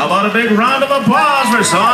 How about a big round of applause for Sean?